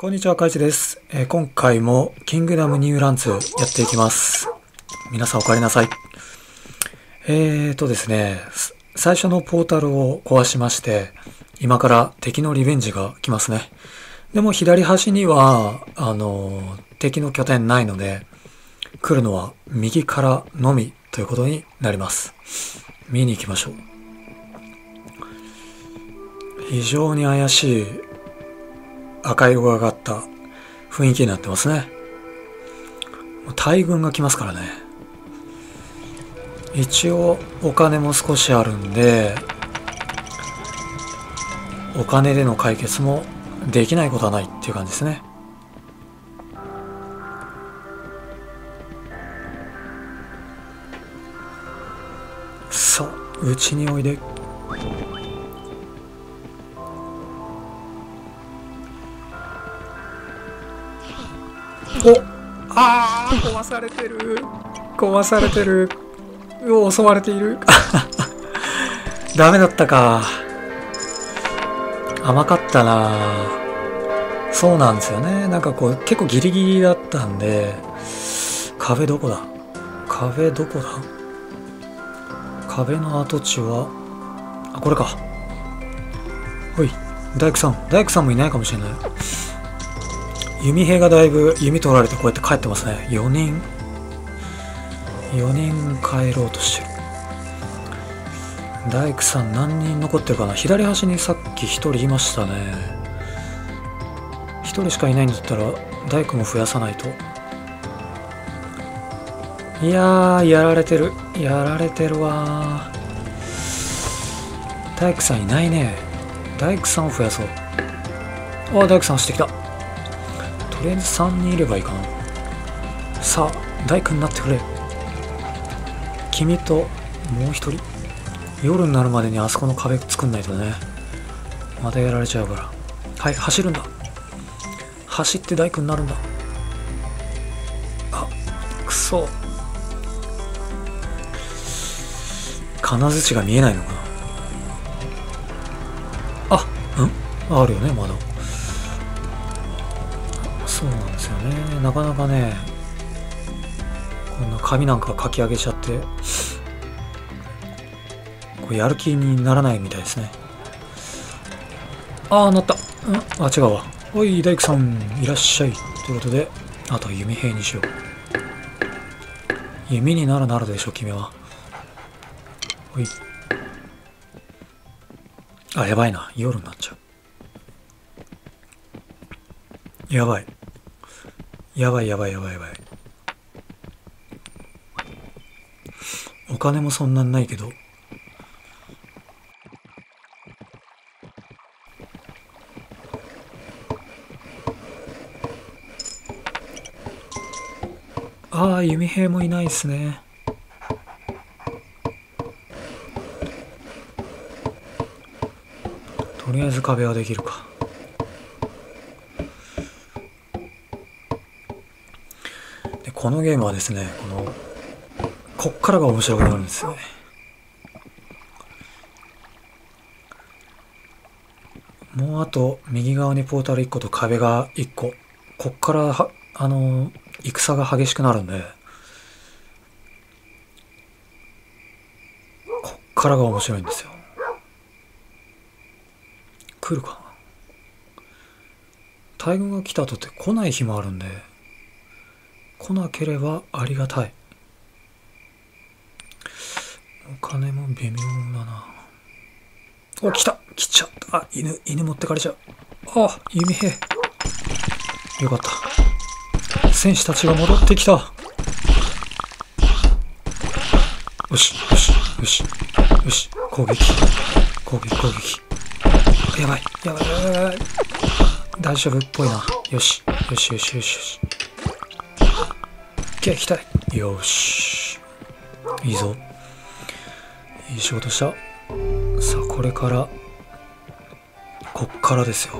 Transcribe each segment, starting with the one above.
こんにちは、かいちです。えー今回も、キングダムニューランツやっていきます。皆さんお帰りなさい。えーとですね、最初のポータルを壊しまして、今から敵のリベンジが来ますね。でも左端には、あの敵の拠点ないので、来るのは右からのみということになります。見に行きましょう。非常に怪しい赤色が上がった雰囲気になってますね。大軍が来ますからね。一応お金も少しあるんで、お金での解決もできないことはないっていう感じですね。さあ、うちにおいで。お。ああ壊されてる。壊されてる。襲われている。ダメだったか。甘かったな。そうなんですよね。なんかこう結構ギリギリだったんで壁どこだ？壁どこだ？壁の跡地はあこれか。ほい大工さん。大工さんもいないかもしれない弓兵がだいぶ弓取られてこうやって帰ってますね。4人？4人帰ろうとしてる。大工さん何人残ってるかな？左端にさっき1人いましたね。1人しかいないんだったら大工も増やさないと。いややられてる。やられてるわ大工さんいないね。大工さんを増やそう。あ大工さん走ってきた。とりあえず3人いればいいかな。さあ大工になってくれ。君ともう一人。夜になるまでにあそこの壁作んないとね。またやられちゃうから。はい走るんだ。走って大工になるんだ。あくそ。金槌が見えないのかな。あうん？あるよねまだ。ね。なかなかねこんな紙なんか書き上げちゃってこうやる気にならないみたいですね。ああなった。ん？あ違うわ。おい大工さんいらっしゃい。ということであと弓兵にしよう。弓にならなるでしょ君は。おい。あやばいな。夜になっちゃう。やばい。やばいやばいやばいやばい。お金もそんなんないけど。ああ弓兵もいないですね。とりあえず壁はできるか。このゲームはですねこのこっからが面白くなるんですよね。もうあと右側にポータル1個と壁が1個。こっからはあの戦が激しくなるんで。こっからが面白いんですよ。来るかな。大軍が来た後って来ない日もあるんで。来なければありがたい。お金も微妙だな。お来た。来ちゃった。あ犬犬持ってかれちゃう。あ弓兵よかった。戦士たちが戻ってきた。よしよしよし。よし攻撃。攻撃攻撃。やばいやばいやばいやばい。大丈夫っぽいな。よしよしよしよしよし。来たい。よし。いいぞ。いい仕事した。さあこれからこっからですよ。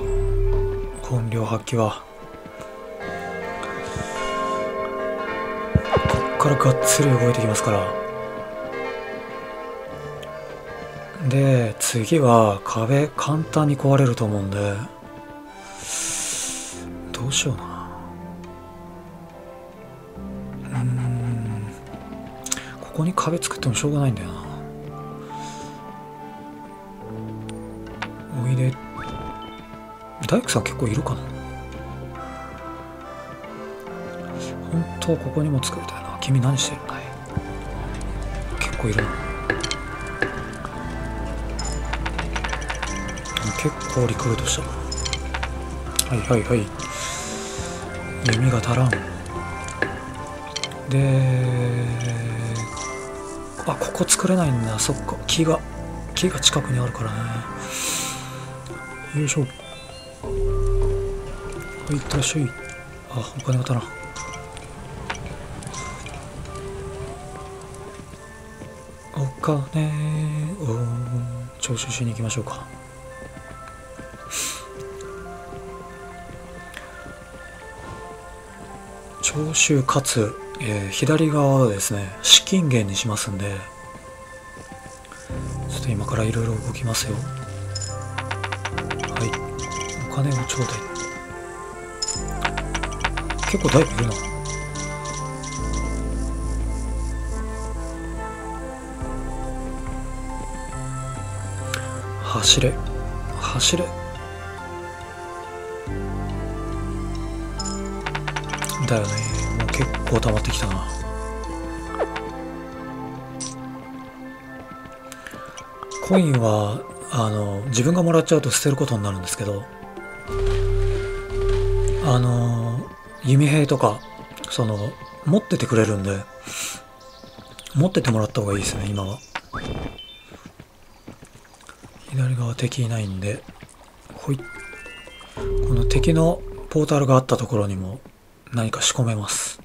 本領発揮は。こっからがっつり動いてきますから。で次は壁簡単に壊れると思うんで。どうしような。こに壁作ってもしょうがないんだよな。おいで。大工さん結構いるかな？本当ここにも作りたいな。君何してるんだい？結構いるな。結構リクルートした。はいはいはい。弓が足らん。であここ作れないんだ。そっか。木が木が近くにあるからね。よいしょ。はいいってらっしゃい。あお金が足らん。お金を徴収しに行きましょうか。徴収かつ、えー、左側はですね資金源にしますんでちょっと今からいろいろ動きますよ。はい。お金をちょうだい。結構だいぶいるな。走れ。走れ。だよね。構溜まってきたな。コインはあの自分がもらっちゃうと捨てることになるんですけどあの弓兵とかその持っててくれるんで持っててもらった方がいいですね今は。左側敵いないんでほい。この敵のポータルがあったところにも何か仕込めます。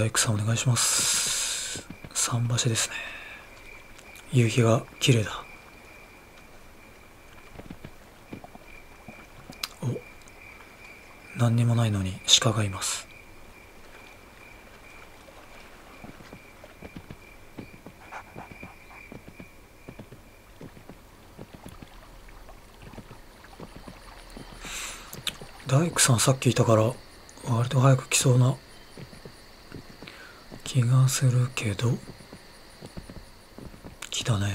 大工さんお願いします。桟橋ですね。夕日が綺麗だ。お。何にもないのに鹿がいます。大工さんさっきいたから割と早く来そうな気がするけど。来たね。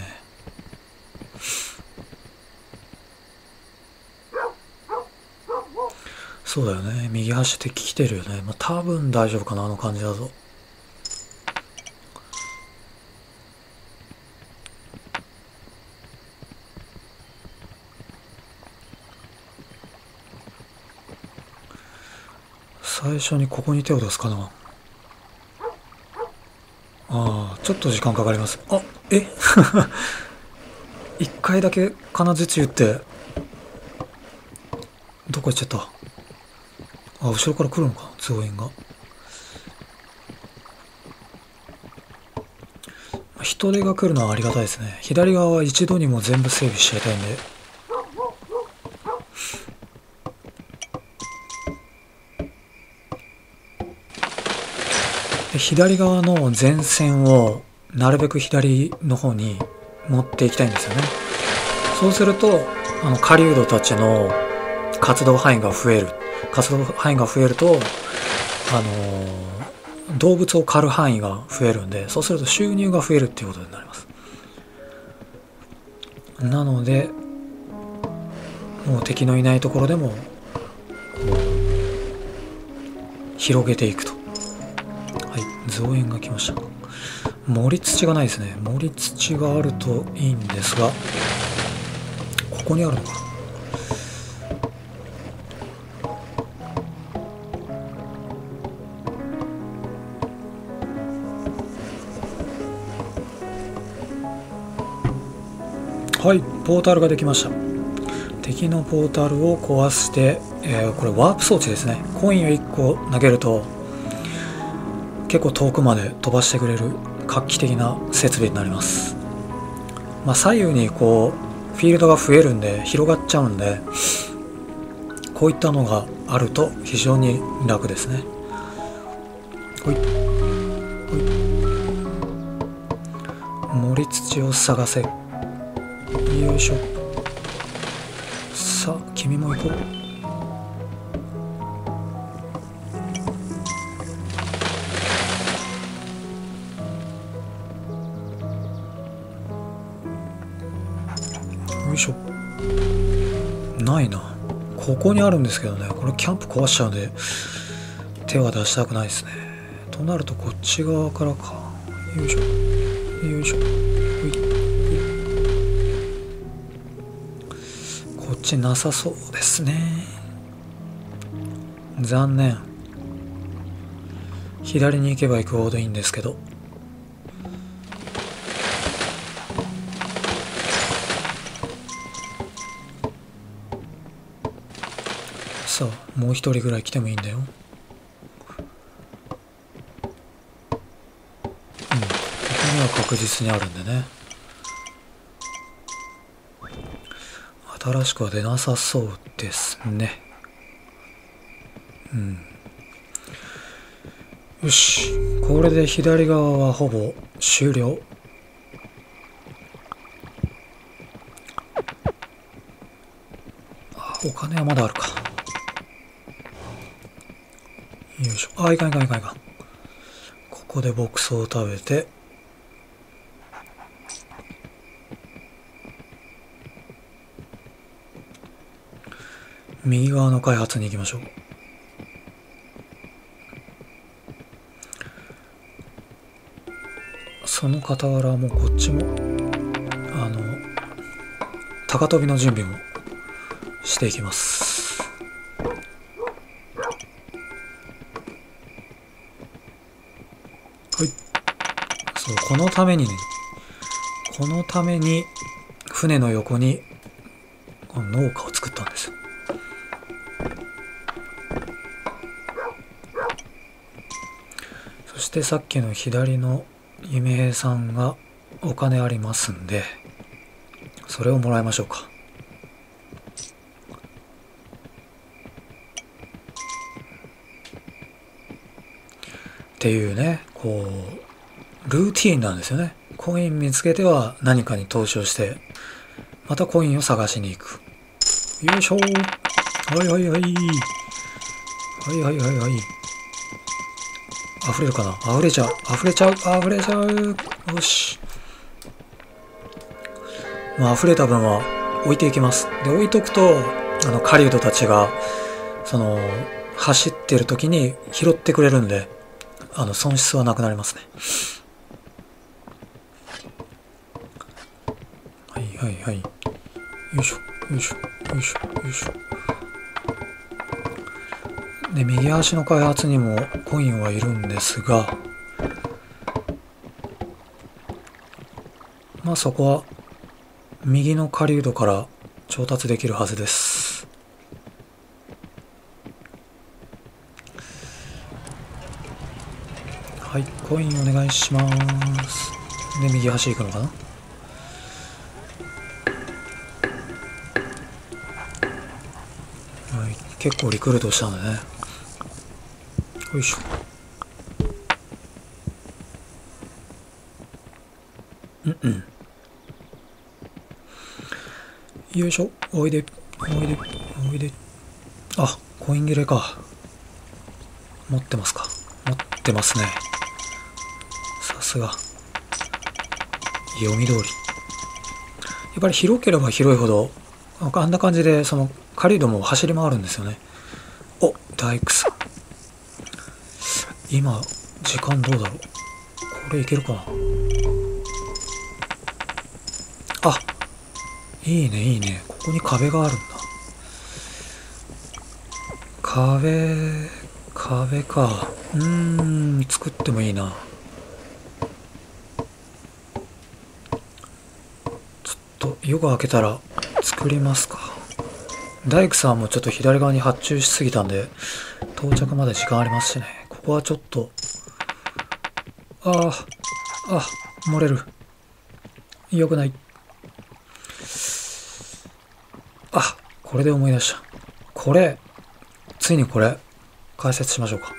そうだよね。右端敵来てるよね。まあ多分大丈夫かなあの感じだと最初にここに手を出すかなああちょっと時間かかります。あえ？一回だけ金槌打ってどこ行っちゃった？あ後ろから来るのか増援が。人手が来るのはありがたいですね。左側は一度にも全部整備しちゃいたいんで。左側の前線をなるべく左の方に持っていきたいんですよね。そうするとあの狩人たちの活動範囲が増える。活動範囲が増えるとあの動物を狩る範囲が増えるんでそうすると収入が増えるっていうことになります。なのでもう敵のいないところでも広げていくと。増援が来ました。盛り土がないですね。盛り土があるといいんですがここにあるのか。はいポータルができました。敵のポータルを壊して、えー、これワープ装置ですね。コインを1個投げると結構遠くまで飛ばしてくれる画期的な設備になります、まあ、左右にこうフィールドが増えるんで広がっちゃうんでこういったのがあると非常に楽ですね。ほい。ほい。盛り土を探せ。よいしょ。さあ君も行こう。ないな。ここにあるんですけどね。これキャンプ壊しちゃうんで手は出したくないですね。となるとこっち側からか。よいしょ。よいしょ。こっちなさそうですね。残念。左に行けば行くほどいいんですけど。もう一人ぐらい来てもいいんだよ。うん。ここには確実にあるんでね。新しくは出なさそうですね。うん。よし。これで左側はほぼ終了。お金はまだあるか。よいしょ。あいかんいかんいかんいかん。ここで牧草を食べて。右側の開発に行きましょう。その傍らもこっちもあの高跳びの準備もしていきます。このためにねこのために船の横にこの農家を作ったんです。そしてさっきの左の夢平さんがお金ありますんでそれをもらいましょうか。っていうねこうルーティーンなんですよね。コイン見つけては何かに投資をしてまたコインを探しに行く。よいしょ。はいはいはい。はいはいはいはい。溢れるかな？溢れちゃう。溢れちゃう。溢れちゃう。よし。まあ溢れた分は置いていきます。で置いとくとあの狩人たちがその走ってる時に拾ってくれるんであの損失はなくなりますね。はい。よいしょよいしょよいしょよいしょ。で右足の開発にもコインはいるんですがまあそこは右の狩人から調達できるはずです。はいコインお願いします。で右端行くのかな？結構リクルートしたんだね。よいしょ。うんうん。よいしょ。おいで。おいで。おいで。あコイン切れか。持ってますか。持ってますね。さすが。読み通り。やっぱり広ければ広いほどあんな感じでその狩人も走り回るんですよね。お大工さん。今時間どうだろう。これいけるかな。あいいねいいね。ここに壁があるんだ。壁壁か。うーん作ってもいいな。ちょっと夜が明けたら作りますか。大工さんもちょっと左側に発注しすぎたんで到着まで時間ありますしね。ここはちょっと。あああ漏れる。よくない。あこれで思い出した。これ。ついにこれ。解説しましょうか。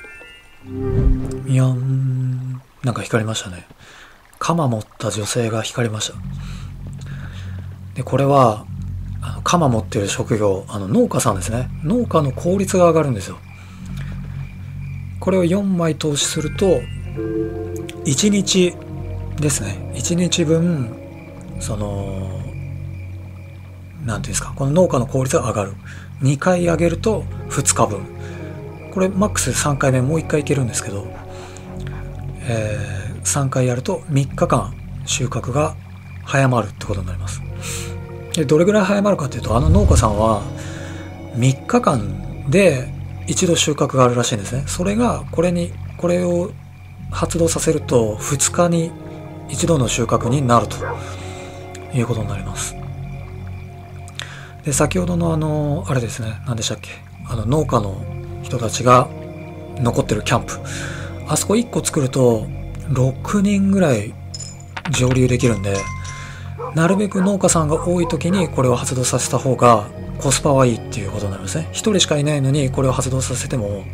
いやんなんか光りましたね。鎌持った女性が光りました。でこれは鎌持ってる職業あの農家さんですね。農家の効率が上がるんですよ。これを4枚投資すると1日ですね。1日分その何ていうんですかこの農家の効率が上がる。2回上げると2日分。これマックス3回目もう1回いけるんですけど、えー、3回やると3日間収穫が早まるってことになります。でどれぐらい早まるかっていうとあの農家さんは3日間で一度収穫があるらしいんですね。それがこれにこれを発動させると2日に一度の収穫になるということになります。で先ほどのあのあれですね。何でしたっけ。あの農家の人たちが残ってるキャンプ。あそこ1個作ると6人ぐらい上流できるんでなるべく農家さんが多い時にこれを発動させた方がコスパはいいっていうことになりますね。1人しかいないのにこれを発動させても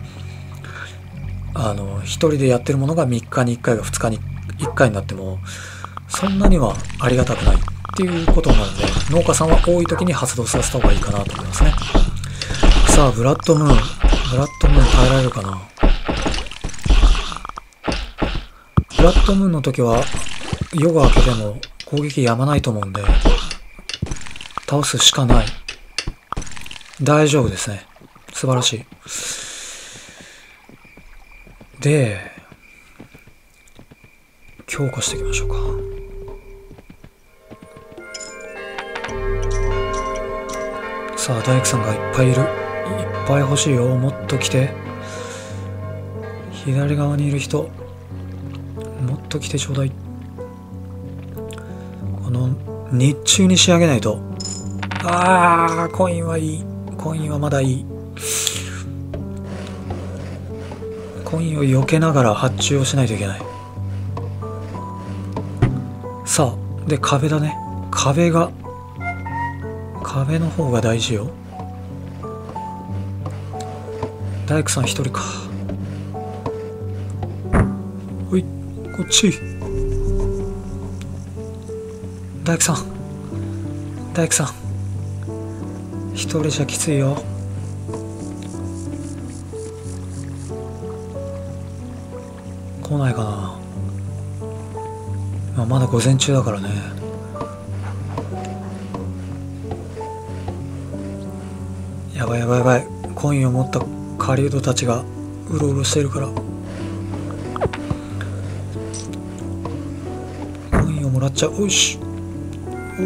あの1人でやってるものが3日に1回が2日に1回になってもそんなにはありがたくないっていうことなので農家さんは多い時に発動させた方がいいかなと思いますね。さあブラッドムーン。ブラッドムーン耐えられるかな？ブラッドムーンの時は夜が明けても攻撃やまないと思うんで倒すしかない。大丈夫ですね。素晴らしい。で強化していきましょうか。さあ大工さんがいっぱいいる。いっぱい欲しいよ。もっと来て。左側にいる人もっと来てちょうだい。の日中に仕上げないと。あーコインはいい。コインはまだいい。コインを避けながら発注をしないといけない。さあで壁だね。壁が壁の方が大事よ。大工さん一人か。おいこっち。大工さん。大工さん。一人じゃきついよ。来ないかな。まあ、まだ午前中だからね。やばいやばいやばい。コインを持った狩人たちがうろうろしてるから。コインをもらっちゃう。おいし。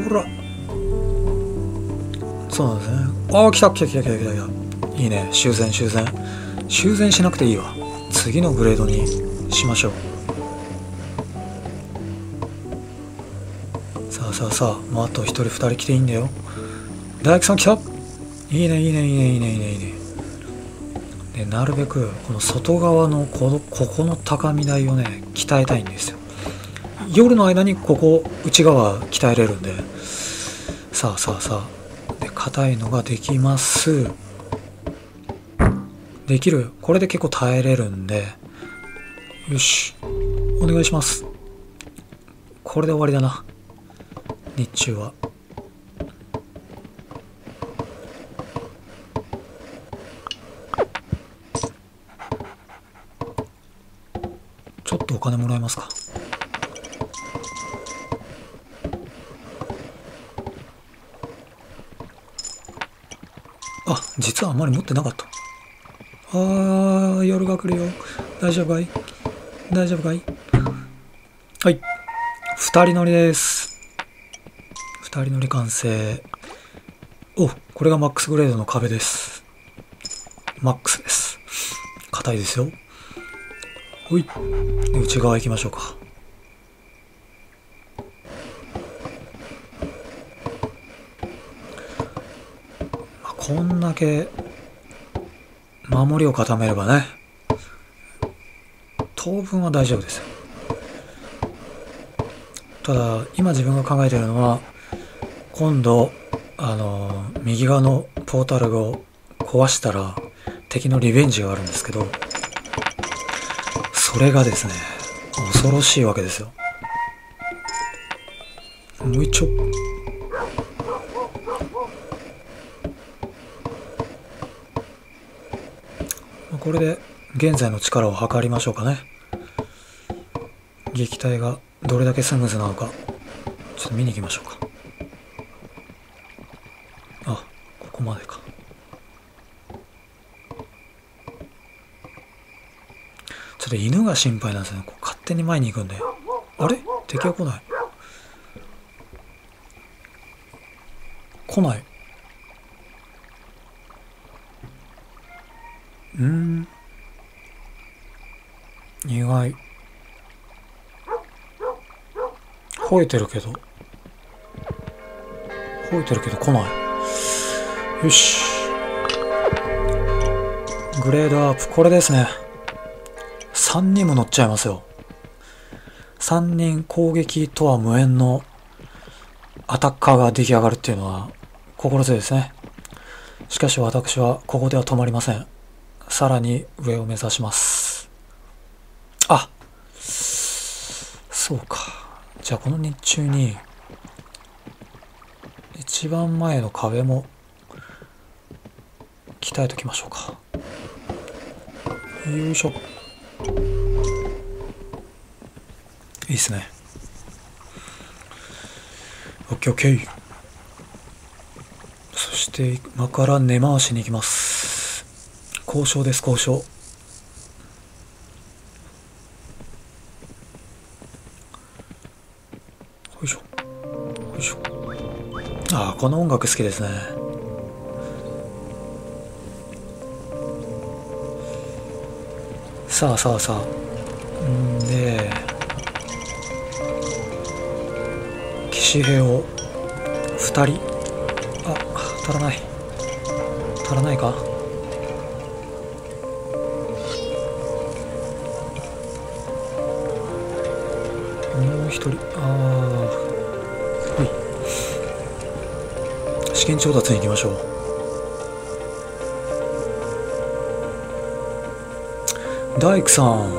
ほらそうなんですね。ああ来た来た来た来た来た来た。いいね。修繕修繕。修繕しなくていいわ。次のグレードにしましょう。さあさあさあ。もうあと1人2人来ていいんだよ。大工さん来た。いいねいいねいいねいいねいいねいいね。でなるべくこの外側のこのここの高み台をね鍛えたいんですよ。夜の間にここ内側鍛えれるんで。さあさあさあ。で硬いのができます。できる。これで結構耐えれるんで。よし。お願いします。これで終わりだな。日中は。ちょっとお金もらえますかあ実はあまり持ってなかった。あー夜が来るよ。大丈夫かい？大丈夫かい？はい。二人乗りです。2人乗り完成。おこれがマックスグレードの壁です。マックスです。硬いですよ。ほい。内側行きましょうか。こんだけ守りを固めればね当分は大丈夫です。よただ今自分が考えてるのは今度あの右側のポータルを壊したら敵のリベンジがあるんですけどそれがですね恐ろしいわけですよ。もう一丁これで現在の力を測りましょうかね。撃退がどれだけスムーズなのかちょっと見に行きましょうか。あここまでか。ちょっと犬が心配なんですね。こう勝手に前に行くんで。あれ？敵は来ない。来ないうん意外吠えてるけど。吠えてるけど来ない。よし。グレードアップ。これですね。3人も乗っちゃいますよ。3人攻撃とは無縁のアタッカーが出来上がるっていうのは心強いですね。しかし私はここでは止まりません。さらに上を目指しますあそうかじゃあこの日中に一番前の壁も鍛えときましょうか。よいしょ。いいっすね。オッケーオッケー。そして今から根回しに行きます。交渉です交渉。この音楽好きですね。さあさあさあ。んで騎士兵を2人。あ足らない。足らないか。もう一人。ああ資金調達に行きましょう。大工さん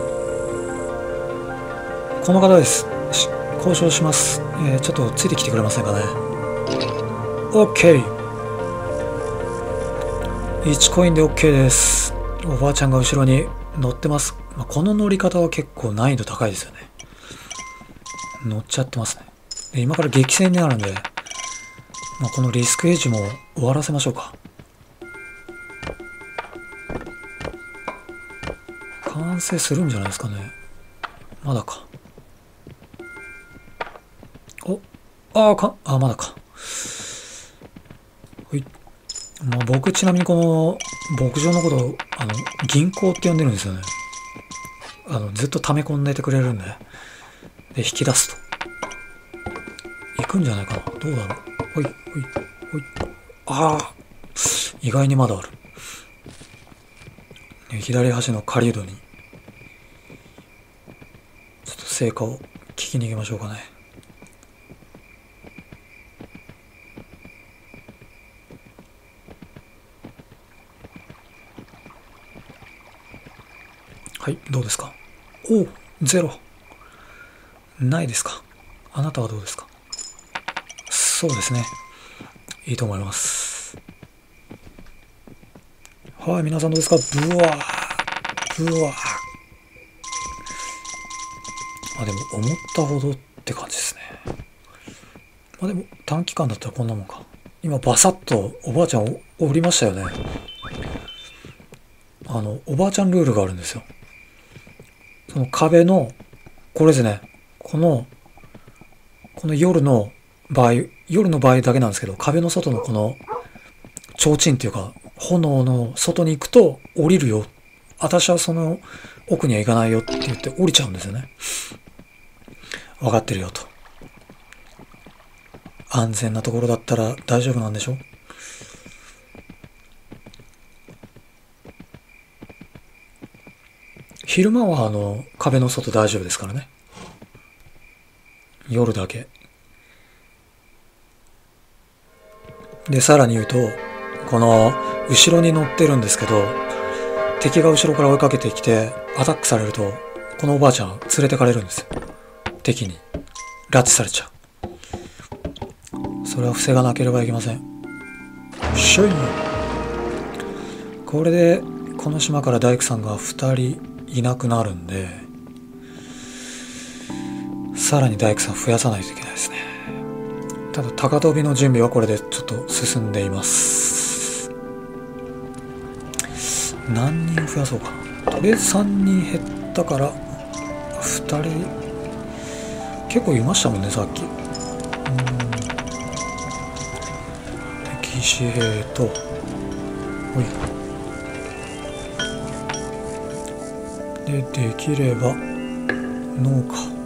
この方です。交渉します、えーちょっとついてきてくれませんかね。OK 1コインで OK です。おばあちゃんが後ろに乗ってます、この乗り方は結構難易度高いですよね。乗っちゃってますね。で今から激戦になるんで、まあ、このリスクエッジも終わらせましょうか。完成するんじゃないですかね。まだか。おああかあまだか。ほい。まあ、僕ちなみにこの牧場のことをあの銀行って呼んでるんですよね。あのずっと溜め込んでてくれるんで。で引き出すと。行くんじゃないかな。どうだろう。ほいほいほい。ああ意外にまだある、ね、左端の狩人にちょっと成果を聞きに行きましょうかね。はい、どうですか？おお、ゼロ。ないですか？あなたはどうですか？そうですね。いいと思います。はい、皆さんどうですか？ブワー。ブワー。あ、でも思ったほどって感じですね。まあでも短期間だったらこんなもんか。今バサッとおばあちゃんを降りましたよね。あの、おばあちゃんルールがあるんですよ。その壁の、これですね、この、この夜の場合、夜の場合だけなんですけど、壁の外のこの、提灯っていうか、炎の外に行くと降りるよ。私はその奥には行かないよって言って降りちゃうんですよね。分かってるよと。安全なところだったら大丈夫なんでしょ？昼間はあの壁の外大丈夫ですからね夜だけでさらに言うとこの後ろに乗ってるんですけど敵が後ろから追いかけてきてアタックされるとこのおばあちゃん連れてかれるんですよ。敵に。拉致されちゃう。それは防がなければいけません。しょいこれでこの島から大工さんが2人いなくなるんでさらに大工さん増やさないといけないですね。ただ高飛びの準備はこれでちょっと進んでいます。何人増やそうかな。とりあえず3人減ったから2人結構いましたもんねさっき。うん。騎士兵とほい。でできれば農家。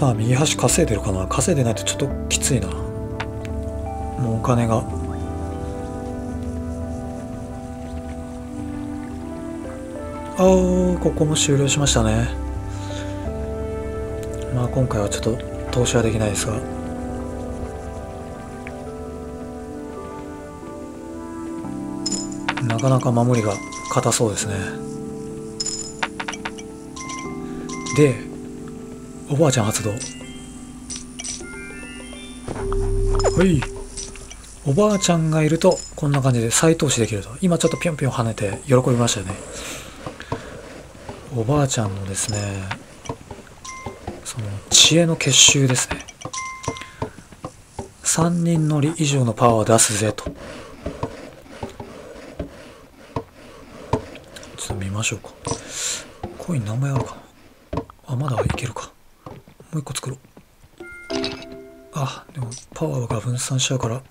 さあ右端稼いでるかな？稼いでないとちょっときついな。もうお金が。あーここも終了しましたね。まあ今回はちょっと投資はできないですが。なかなか守りが硬そうですね。でおばあちゃん発動はい。おばあちゃんがいるとこんな感じで再投資できると。今ちょっとぴょんぴょん跳ねて喜びましたよね。おばあちゃんのですねその知恵の結集ですね。3人乗り以上のパワーを出すぜと。ちょっと見ましょうか。コイン何枚あるかな。あまだいけるか。もう一個作ろう。あでもパワーが分散しちゃうから。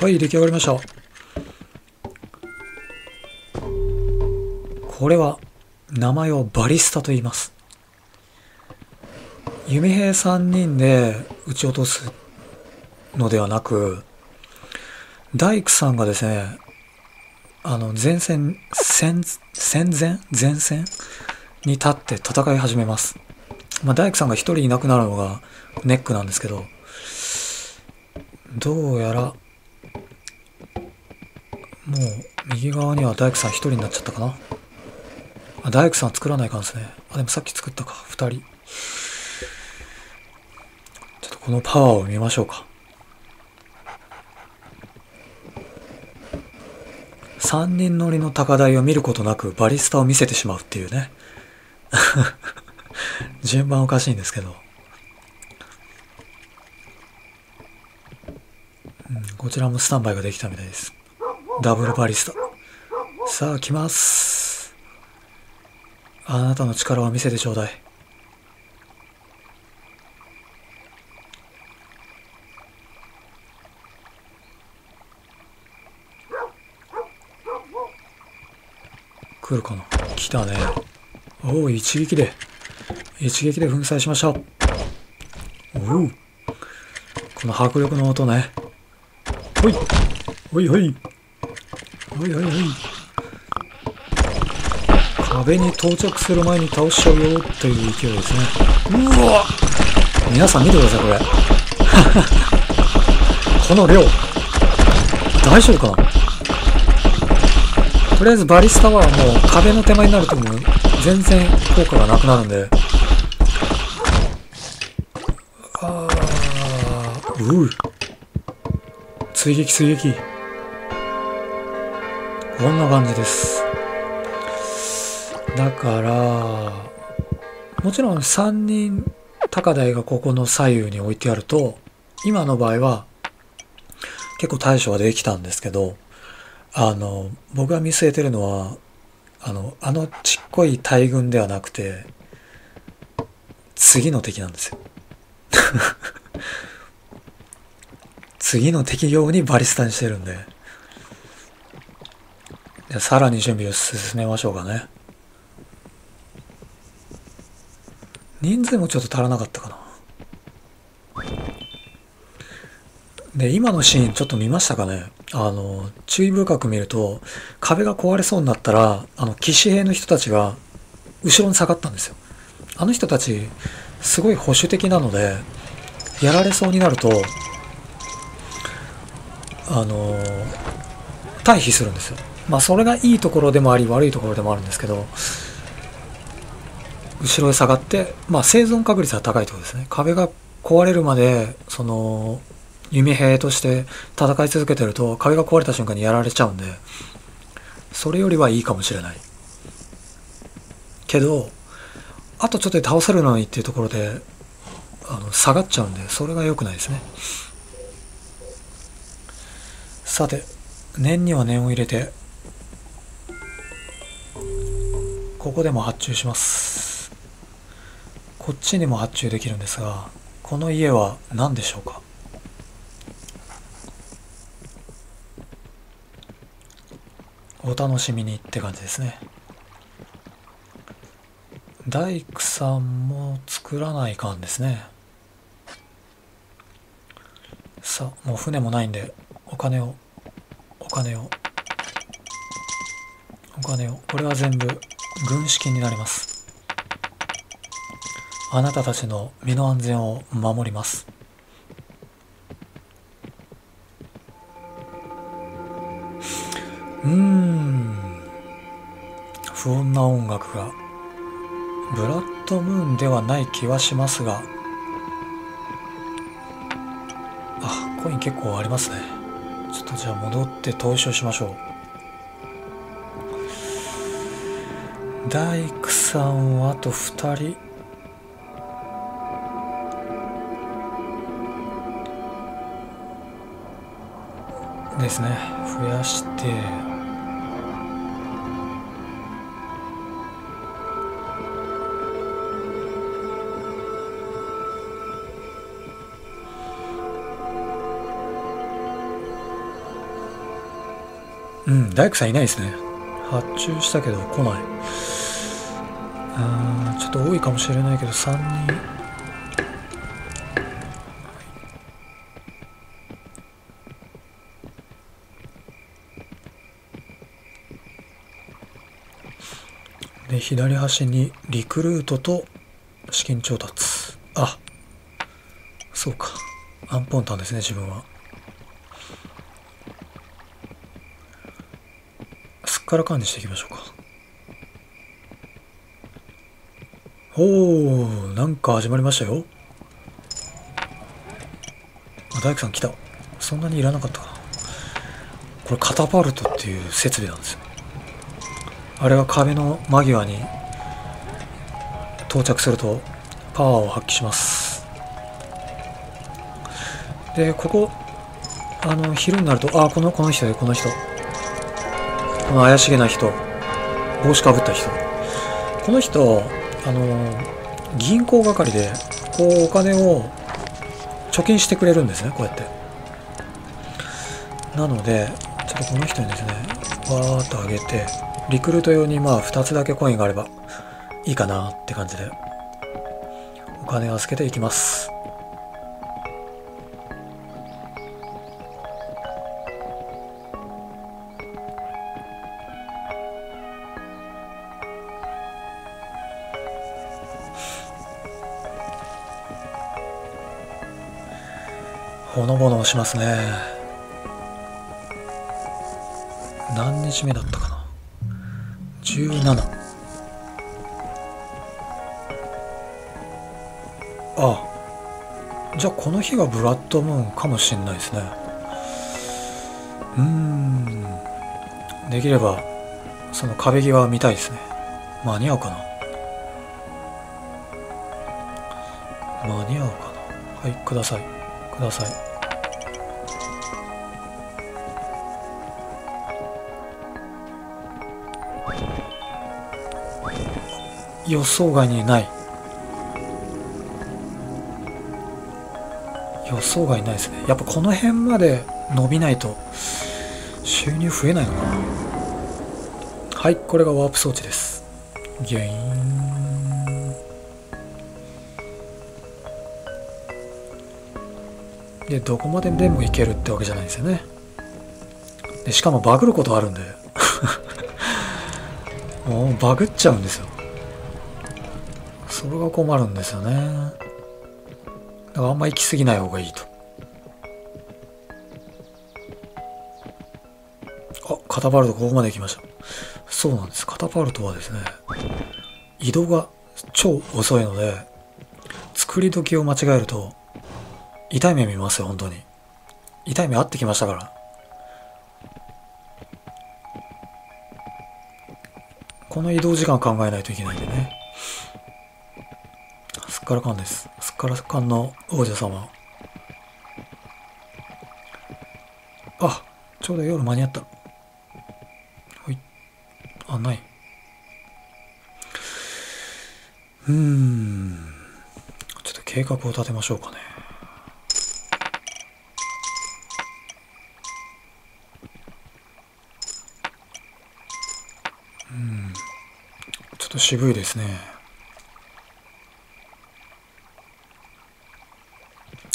はい出来上がりました。これは名前をバリスタと言います。弓兵3人で撃ち落とすのではなく大工さんがですねあの前線戦戦前前線に立って戦い始めます。まあ、大工さんが一人いなくなるのがネックなんですけど、どうやら、もう右側には大工さん一人になっちゃったかな。あ、大工さん作らないかんですね。あ、でもさっき作ったか、二人。ちょっとこのパワーを見ましょうか。3人乗りの高台を見ることなくバリスタを見せてしまうっていうね。順番おかしいんですけど、うん、こちらもスタンバイができたみたいです。ダブルバリスタさあ来ます。あなたの力を見せてちょうだい。来るかな？来たね。おお一撃で。一撃で粉砕しましょう。おう。この迫力の音ね。ほい。ほいほい。ほいほいほい。壁に到着する前に倒しちゃうよっていう勢いですね。うわ皆さん見てください、これ。この量。大丈夫か？なとりあえずバリスタはもう壁の手前になるともう全然効果がなくなるんで、う追撃追撃。こんな感じです。だからもちろん3人高台がここの左右に置いてあると今の場合は結構対処はできたんですけどあの僕が見据えてるのはあのあのちっこい大群ではなくて次の敵なんですよ。次の適用にバリスタにしてるんで。じゃさらに準備を進めましょうかね。人数もちょっと足らなかったかな。で、今のシーンちょっと見ましたかねあの、注意深く見ると、壁が壊れそうになったら、あの、騎士兵の人たちが後ろに下がったんですよ。あの人たち、すごい保守的なので、やられそうになると、あの退避するんですよまあそれがいいところでもあり悪いところでもあるんですけど後ろへ下がって、まあ、生存確率が高いってことですね。壁が壊れるまで、その、弓兵として戦い続けてると、壁が壊れた瞬間にやられちゃうんで、それよりはいいかもしれない。けど、あとちょっとで倒せるのにっていうところで、あの、下がっちゃうんで、それが良くないですね。さて、念には念を入れて、ここでも発注します。こっちにも発注できるんですが、この家は何でしょうか？お楽しみにって感じですね。大工さんも作らないかんですね。さあ、もう船もないんで、金を、お金を、お金を、これは全部軍資金になります。あなたたちの身の安全を守ります。うん。不穏な音楽が。ブラッドムーンではない気はしますが。あ、コイン結構ありますね。とじゃあ戻って投資をしましょう。大工さんはあと2人。ですね。増やして。うん大工さんいないですね。発注したけど来ない。あーちょっと多いかもしれないけど3人。で左端にリクルートと資金調達。あそうか。アンポンタンですね自分はすっからかんにしていきましょうか。おおなんか始まりましたよ。あ大工さん来た。そんなにいらなかったかな。これカタパルトっていう設備なんですよ。あれは壁の間際に到着するとパワーを発揮します。でここあの昼になるとあこのこの人でこの人。この怪しげな人帽子かぶった人。この人あの銀行係でこうお金を貯金してくれるんですねこうやって。なのでちょっとこの人にですねわーっと上げてリクルート用にまあ2つだけコインがあればいいかなって感じでお金を預けていきます。ほのぼのしますね。何日目だったかな？17あじゃあこの日がブラッドムーンかもしんないですね。うん。できればその壁際を見たいですね。間に合うかな？間に合うかな？はいください。ください。予想外にない。予想外にないですね。やっぱこの辺まで伸びないと収入増えないのかな。はいこれがワープ装置です。ギュイーン。でどこまででもいけるってわけじゃないんですよね。でしかもバグることあるんで。もうバグっちゃうんですよ。それが困るんですよね。だからあんま行き過ぎない方がいいと。あカタパルトここまで来ました。そうなんです。カタパルトはですね移動が超遅いので、作り時を間違えると、痛い目見ますよ、本当に。痛い目あってきましたから。この移動時間考えないといけないんでね。すっからかんです。すっからかんの王者様。あ、ちょうど夜間に合った。はい。あ、ない。うーん。ちょっと計画を立てましょうかね。渋いですね。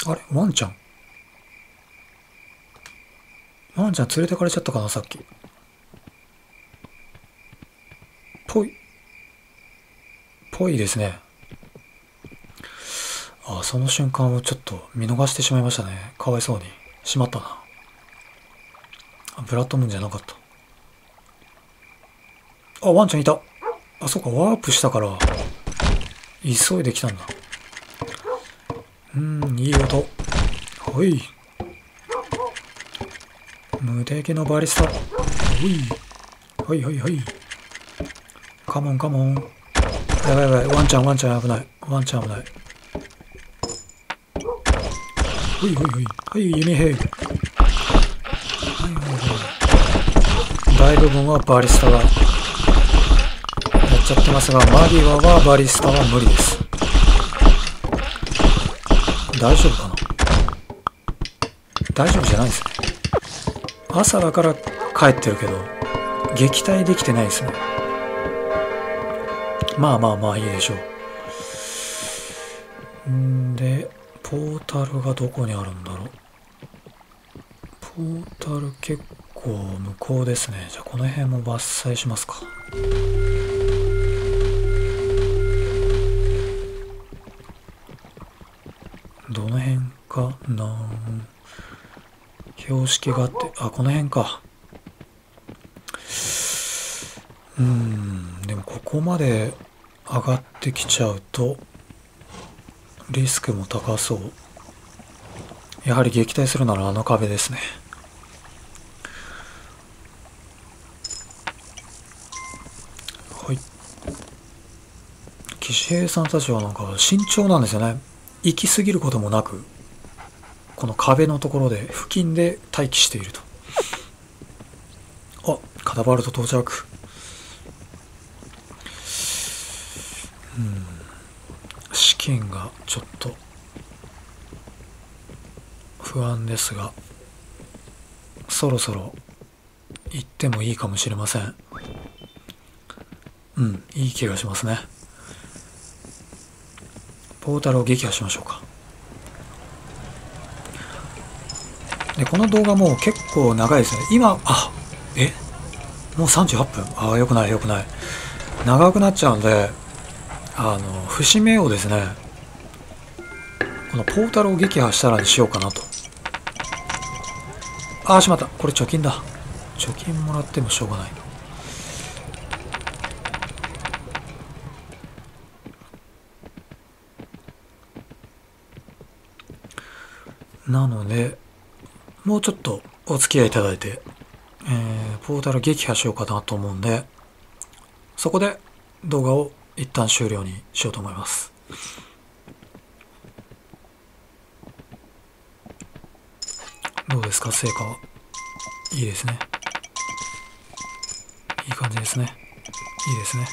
あれワンちゃん？ワンちゃん連れてかれちゃったかなさっき。ぽい。ぽいですね。あ、その瞬間をちょっと見逃してしまいましたね。かわいそうに。しまったな。あ、ブラッドムーンじゃなかった。あ、ワンちゃんいた。あ、そうか、ワープしたから、急いで来たんだ。うん、いい音。はい。無敵のバリスタ。おい。はいはいはい。カモンカモン。やばいやばい。ワンちゃんワンちゃん危ない。ワンちゃん危ない。ほいほいほい。はい、弓兵。はいはいはい。大部分はバリスタがっちゃってますが、マギワはバリスタは無理です。大丈夫かな？大丈夫じゃないですね。朝だから帰ってるけど、撃退できてないですね。まあまあまあいいでしょう。んで、ポータルがどこにあるんだろう。ポータル結構向こうですね。じゃあこの辺も伐採しますか。かな標識があって、あ、この辺か。うん、でもここまで上がってきちゃうと、リスクも高そう。やはり撃退するならあの壁ですね。はい。岸平さんたちはなんか慎重なんですよね。行き過ぎることもなく。この壁のところで付近で待機していると。あカタパルト到着。うん。資金がちょっと不安ですがそろそろ行ってもいいかもしれません。うんいい気がしますね。ポータルを撃破しましょうか。で、この動画も結構長いですね。今、あ、え？もう38分？ああ、よくないよくない。長くなっちゃうんで、あの、節目をですね、このポータルを撃破したらにしようかなと。ああ、しまった。これ貯金だ。貯金もらってもしょうがない。なので、もうちょっとお付き合いいただいて、えー、ポータル撃破しようかなと思うんで、そこで動画を一旦終了にしようと思います。どうですか？成果は？いいですね。いい感じですね。いいですね。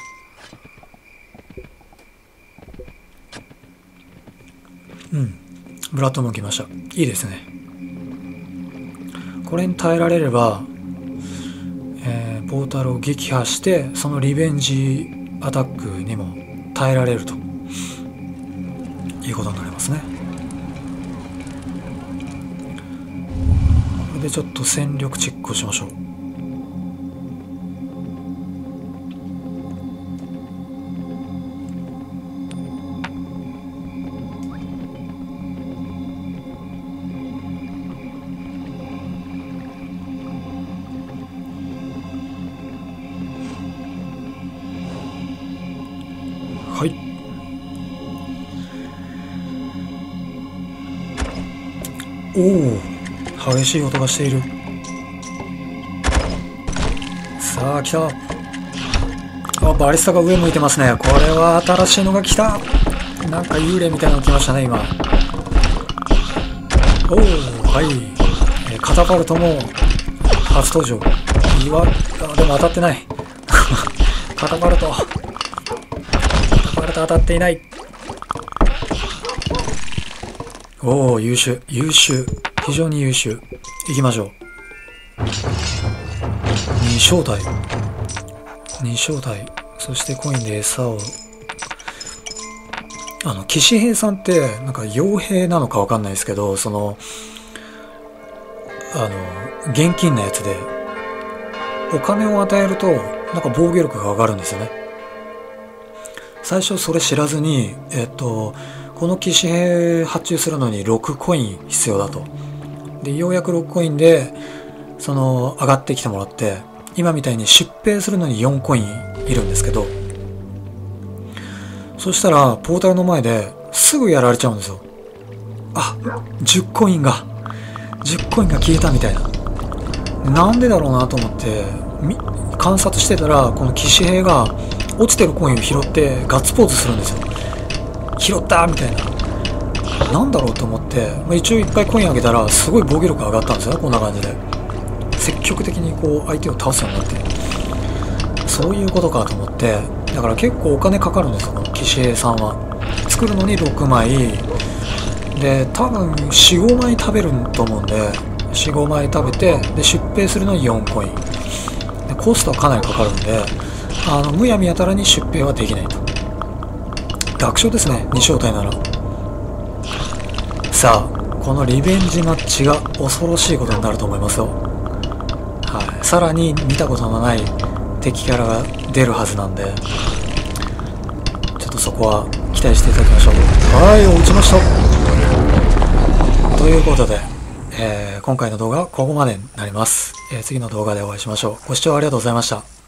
うん。ブラッドも来ました。いいですね。これに耐えられれば、えー、ポータルを撃破してそのリベンジアタックにも耐えられるということになりますね。これでちょっと戦力チェックをしましょう。激しい音がしている。さあ来た。あバリスタが上向いてますね。これは新しいのが来た。なんか幽霊みたいなの来ましたね今。おおはい、え、カタパルトも初登場。岩あでも当たってない。カタパルト。カタパルト当たっていない。おお優秀優秀。非常に優秀。行きましょう。2正体。2正体。そしてコインで餌を。あの岸平さんってなんか傭兵なのかわかんないですけどそのあの現金のやつでお金を与えるとなんか防御力が上がるんですよね。最初それ知らずにえっとこの騎士兵発注するのに6コイン必要だと。で、ようやく6コインで、その、上がってきてもらって、今みたいに出兵するのに4コインいるんですけど、そしたら、ポータルの前ですぐやられちゃうんですよ。あ、10コインが、10コインが消えたみたいな。なんでだろうなと思って、観察してたら、この騎士兵が落ちてるコインを拾ってガッツポーズするんですよ。拾ったみたいななんだろうと思って、まあ、一応いっぱいコインあげたらすごい防御力上がったんですよねこんな感じで。積極的にこう相手を倒すようになって。そういうことかと思って。だから結構お金かかるんですよこの騎士兵さんは。作るのに6枚。で多分45枚食べると思うんで。45枚食べてで出兵するのに4コイン。でコストはかなりかかるんで。あのむやみやたらに出兵はできないと。楽勝ですね2正体なら。さあこのリベンジマッチが恐ろしいことになると思いますよ。はい。さらに見たことのない敵キャラが出るはずなんでちょっとそこは期待していただきましょう。はい落ちました。ということで、えー、今回の動画はここまでになります、えー、次の動画でお会いしましょう。ご視聴ありがとうございました。